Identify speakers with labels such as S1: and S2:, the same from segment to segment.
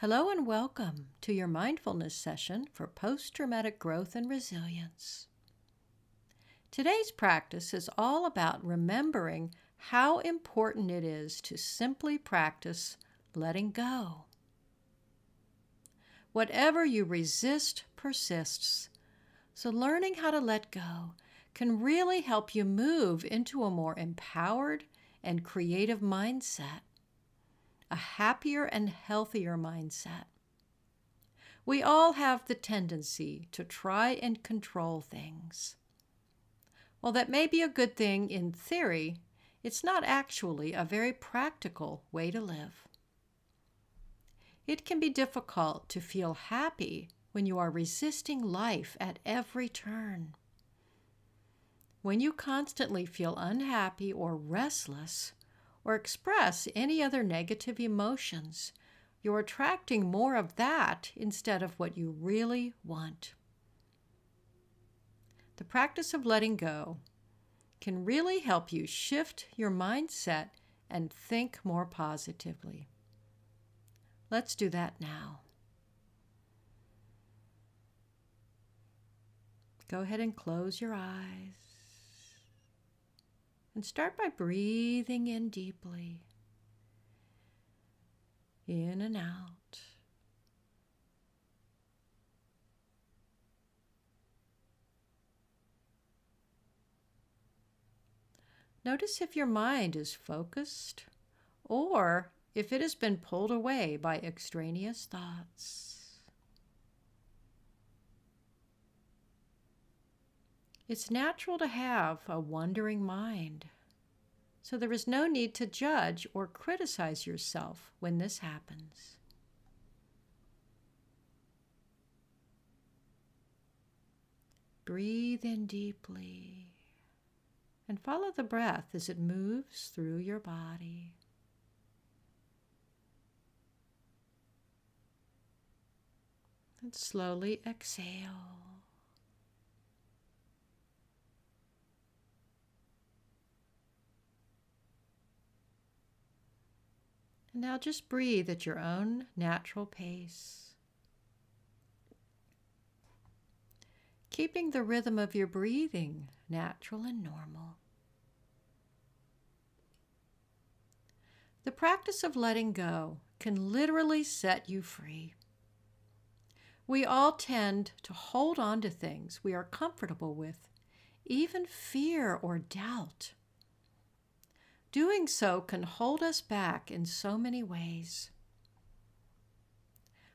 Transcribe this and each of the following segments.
S1: Hello and welcome to your mindfulness session for post traumatic growth and resilience. Today's practice is all about remembering how important it is to simply practice letting go. Whatever you resist persists, so learning how to let go can really help you move into a more empowered and creative mindset a happier and healthier mindset. We all have the tendency to try and control things. While that may be a good thing in theory, it's not actually a very practical way to live. It can be difficult to feel happy when you are resisting life at every turn. When you constantly feel unhappy or restless, or express any other negative emotions, you're attracting more of that instead of what you really want. The practice of letting go can really help you shift your mindset and think more positively. Let's do that now. Go ahead and close your eyes. And start by breathing in deeply, in and out. Notice if your mind is focused or if it has been pulled away by extraneous thoughts. It's natural to have a wandering mind, so there is no need to judge or criticize yourself when this happens. Breathe in deeply and follow the breath as it moves through your body. And slowly exhale. Now just breathe at your own natural pace. Keeping the rhythm of your breathing natural and normal. The practice of letting go can literally set you free. We all tend to hold on to things we are comfortable with, even fear or doubt. Doing so can hold us back in so many ways.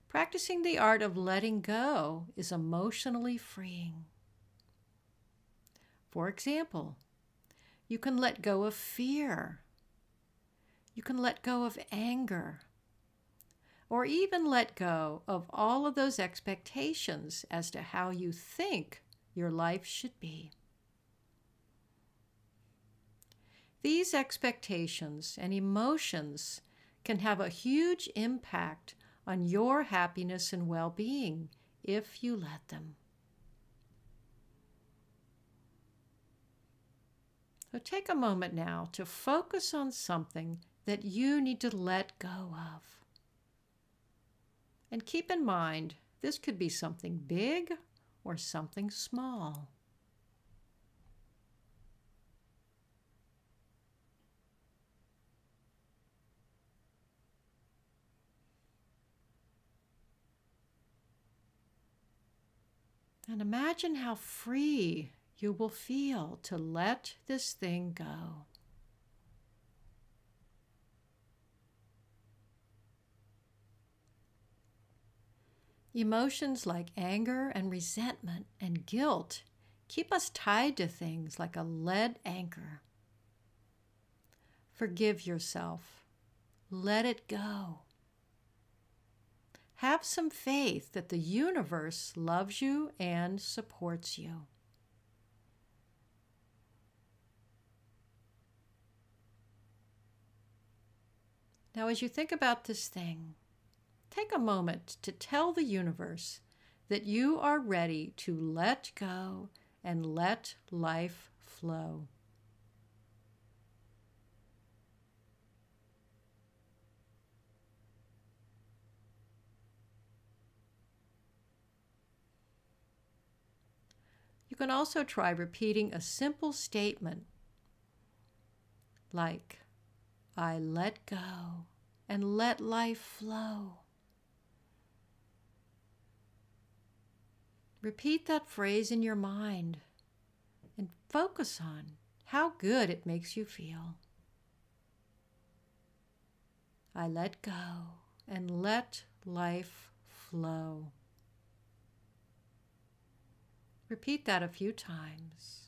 S1: Practicing the art of letting go is emotionally freeing. For example, you can let go of fear. You can let go of anger. Or even let go of all of those expectations as to how you think your life should be. These expectations and emotions can have a huge impact on your happiness and well being if you let them. So take a moment now to focus on something that you need to let go of. And keep in mind, this could be something big or something small. And imagine how free you will feel to let this thing go. Emotions like anger and resentment and guilt keep us tied to things like a lead anchor. Forgive yourself. Let it go. Have some faith that the universe loves you and supports you. Now, as you think about this thing, take a moment to tell the universe that you are ready to let go and let life flow. Can also try repeating a simple statement like, I let go and let life flow. Repeat that phrase in your mind and focus on how good it makes you feel. I let go and let life flow. Repeat that a few times.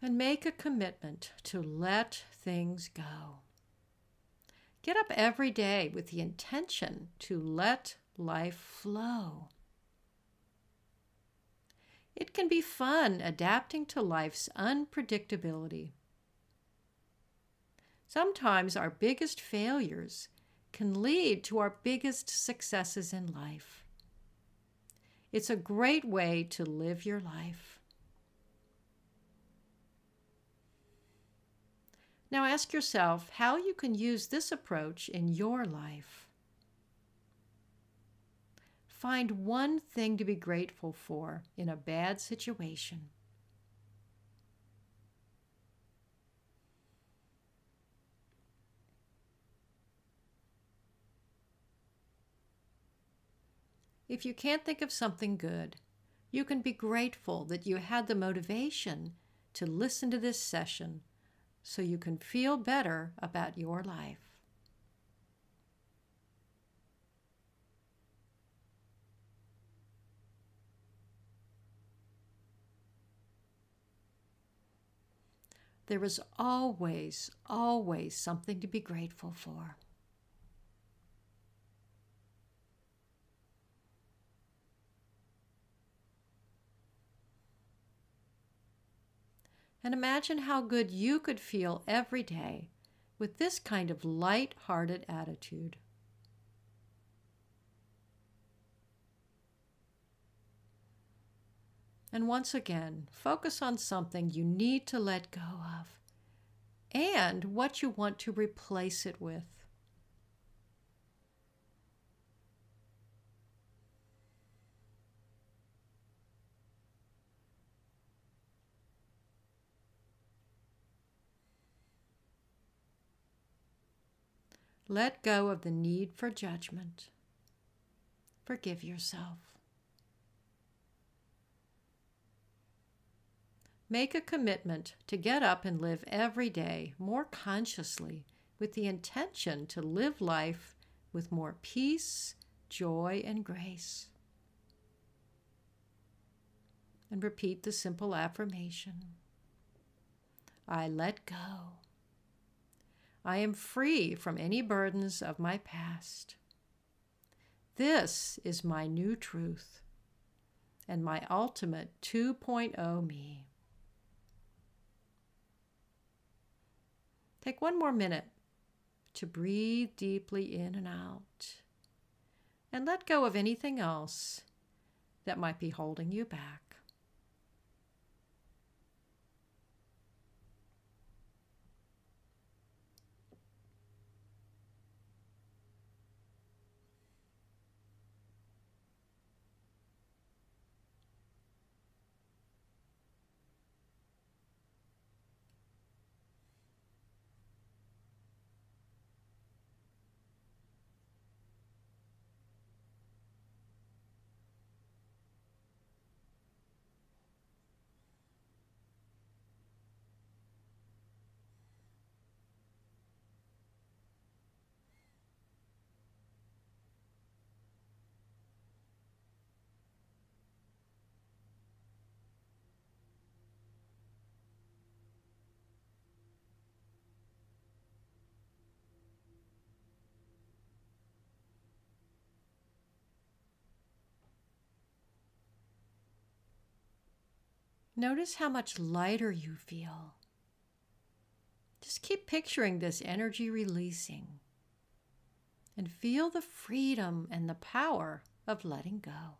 S1: And make a commitment to let things go. Get up every day with the intention to let life flow. It can be fun adapting to life's unpredictability. Sometimes our biggest failures can lead to our biggest successes in life. It's a great way to live your life. Now ask yourself how you can use this approach in your life. Find one thing to be grateful for in a bad situation. If you can't think of something good, you can be grateful that you had the motivation to listen to this session so you can feel better about your life. There is always, always something to be grateful for. And imagine how good you could feel every day with this kind of light hearted attitude. And once again, focus on something you need to let go of and what you want to replace it with. Let go of the need for judgment. Forgive yourself. Make a commitment to get up and live every day more consciously with the intention to live life with more peace, joy, and grace. And repeat the simple affirmation I let go. I am free from any burdens of my past. This is my new truth and my ultimate 2.0 me. Take one more minute to breathe deeply in and out and let go of anything else that might be holding you back. Notice how much lighter you feel. Just keep picturing this energy releasing and feel the freedom and the power of letting go.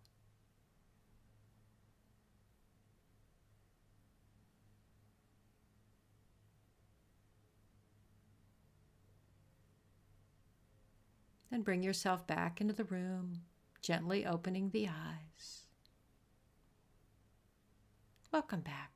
S1: Then bring yourself back into the room, gently opening the eyes. Welcome back.